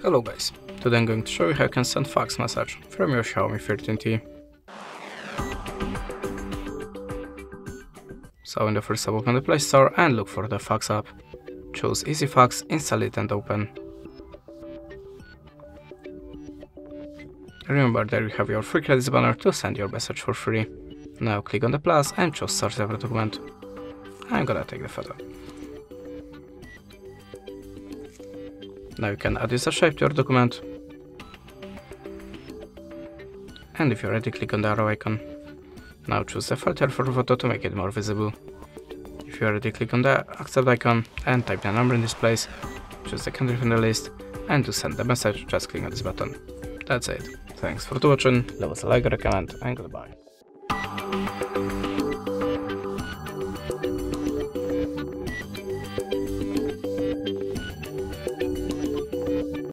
Hello guys, today I'm going to show you how you can send fax message from your Xiaomi 13T. So in the first step open the Play Store and look for the fax app. Choose Easy Fax, install it and open. Remember that you have your free credits banner to send your message for free. Now click on the plus and choose search every document. I'm gonna take the photo. Now you can add user shape to your document. And if you're ready, click on the arrow icon. Now choose the filter for photo to make it more visible. If you're ready, click on the accept icon and type the number in this place. Choose the country from the list and to send the message, just click on this button. That's it. Thanks for watching, leave us a like comment and goodbye.